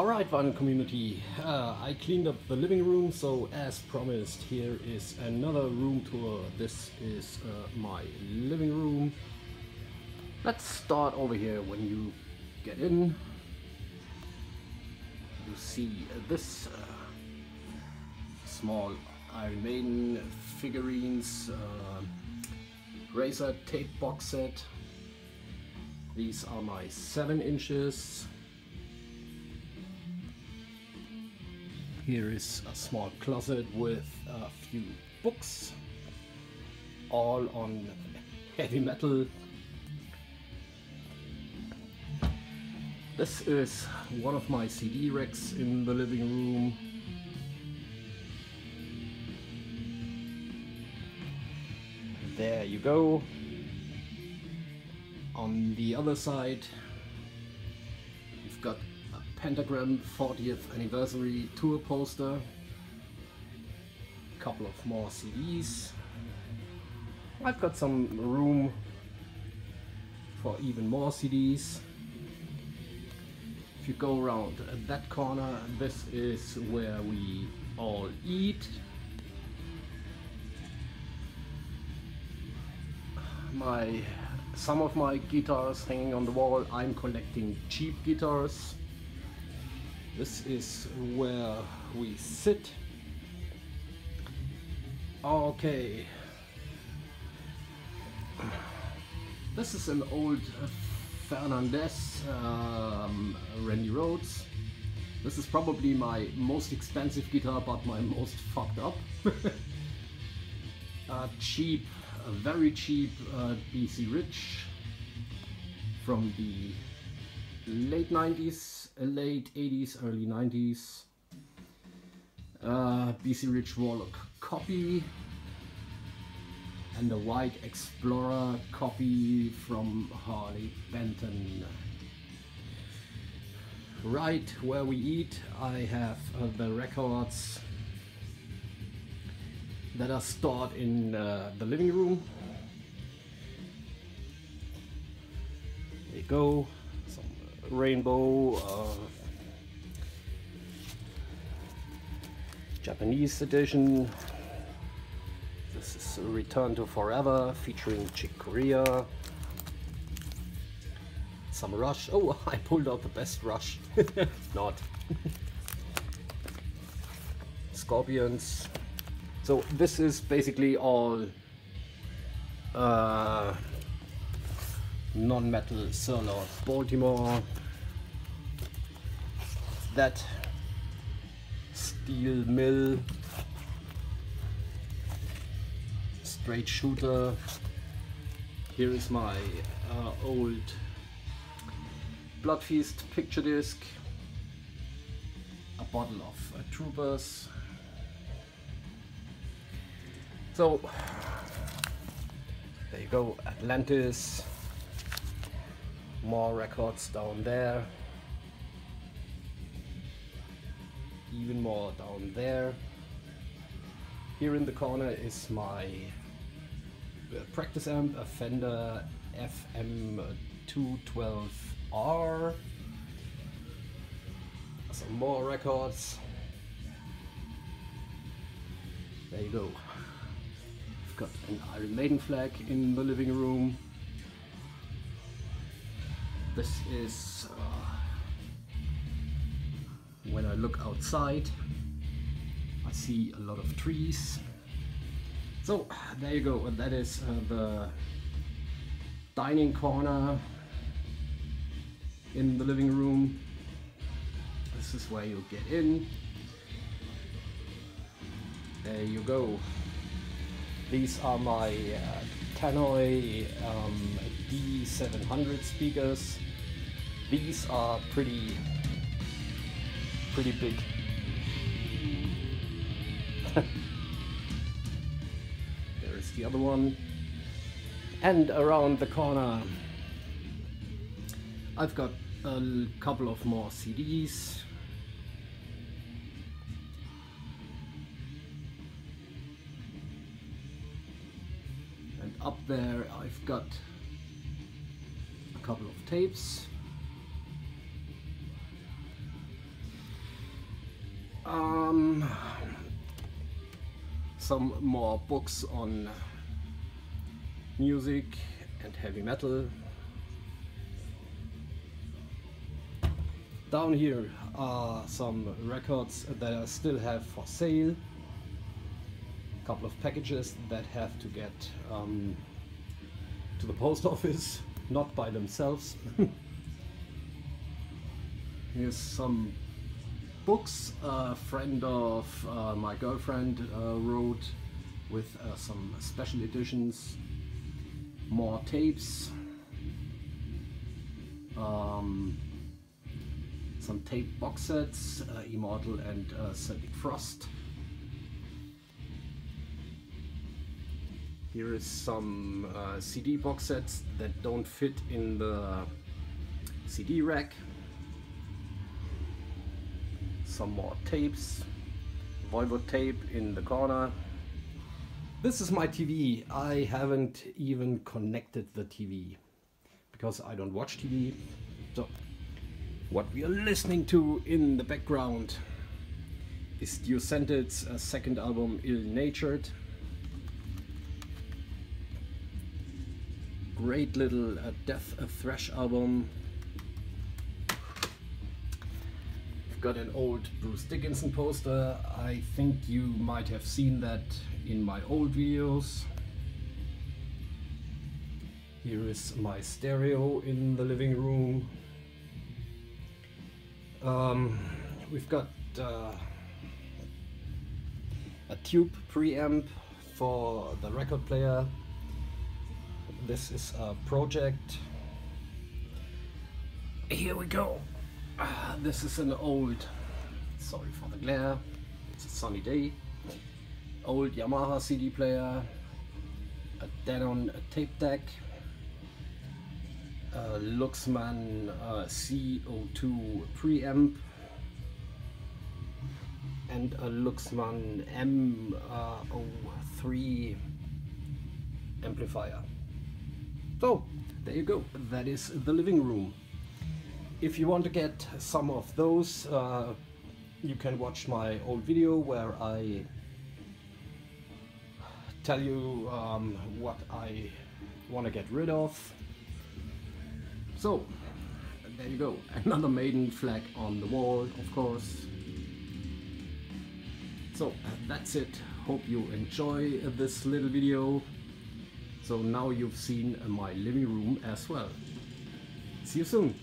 Alright vinyl community, uh, I cleaned up the living room so as promised here is another room tour. This is uh, my living room. Let's start over here when you get in. You see uh, this small Iron Maiden figurines, uh, Razor tape box set. These are my 7 inches Here is a small closet with a few books, all on heavy metal. This is one of my CD racks in the living room. There you go. On the other side, you've got Pentagram 40th anniversary tour poster, a couple of more CDs. I've got some room for even more CDs. If you go around that corner, this is where we all eat. My some of my guitars hanging on the wall. I'm collecting cheap guitars. This is where we sit. Okay. This is an old Fernandes um, Randy Rhoads. This is probably my most expensive guitar, but my most fucked up. cheap, very cheap uh, BC Rich from the late 90s, uh, late 80s, early 90s. Uh, BC Rich Warlock copy and a White Explorer copy from Harley Benton. Right where we eat I have uh, the records that are stored in uh, the living room. There you go rainbow uh, Japanese edition. This is Return to Forever featuring Chick Corea. Some Rush. Oh, I pulled out the best Rush. Not. Scorpions. So this is basically all uh, non-metal Sir Baltimore that steel mill straight shooter. Here is my uh, old Blood Feast picture disc a bottle of uh, Troopers. So there you go Atlantis. More records down there even more down there. Here in the corner is my uh, practice amp a Fender FM212R some more records. There you go. I've got an Iron Maiden flag in the living room. This is uh, look outside. I see a lot of trees. So there you go. That is uh, the dining corner in the living room. This is where you get in. There you go. These are my uh, Tannoy um, D700 speakers. These are pretty, pretty big. there is the other one. And around the corner, I've got a couple of more CDs. And up there I've got a couple of tapes Um, some more books on music and heavy metal. Down here are some records that I still have for sale. A couple of packages that have to get um, to the post office, not by themselves. Here's some books a friend of uh, my girlfriend uh, wrote with uh, some special editions, more tapes, um, some tape box sets, uh, Immortal and uh, Celtic Frost. Here is some uh, CD box sets that don't fit in the CD rack. Some more tapes, Voivod tape in the corner. This is my TV. I haven't even connected the TV because I don't watch TV. So what we are listening to in the background is Stu Sented's uh, second album Ill Natured. Great little uh, death thrash album. Got an old Bruce Dickinson poster. I think you might have seen that in my old videos. Here is my stereo in the living room. Um, we've got uh, a tube preamp for the record player. This is a project. Here we go. Uh, this is an old, sorry for the glare, it's a sunny day. Old Yamaha CD player, a Denon tape deck, uh, Luxman uh, CO2 preamp and a Luxman M03 amplifier. So there you go, that is the living room. If you want to get some of those, uh, you can watch my old video where I tell you um, what I want to get rid of so, there you go. Another maiden flag on the wall, of course. So, that's it. Hope you enjoy this little video. So now you've seen my living room as well. See you soon.